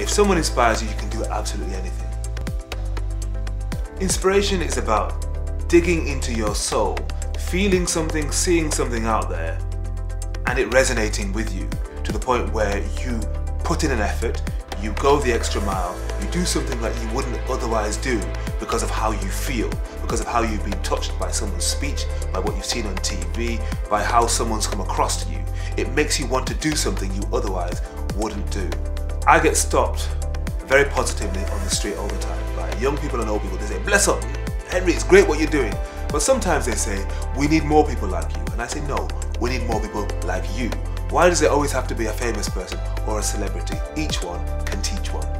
If someone inspires you, you can do absolutely anything. Inspiration is about digging into your soul, feeling something, seeing something out there, and it resonating with you to the point where you put in an effort, you go the extra mile, you do something that you wouldn't otherwise do because of how you feel, because of how you've been touched by someone's speech, by what you've seen on TV, by how someone's come across to you. It makes you want to do something you otherwise wouldn't do. I get stopped very positively on the street all the time by young people and old people. They say, bless up, Henry, it's great what you're doing. But sometimes they say, we need more people like you. And I say, no, we need more people like you. Why does it always have to be a famous person or a celebrity? Each one can teach one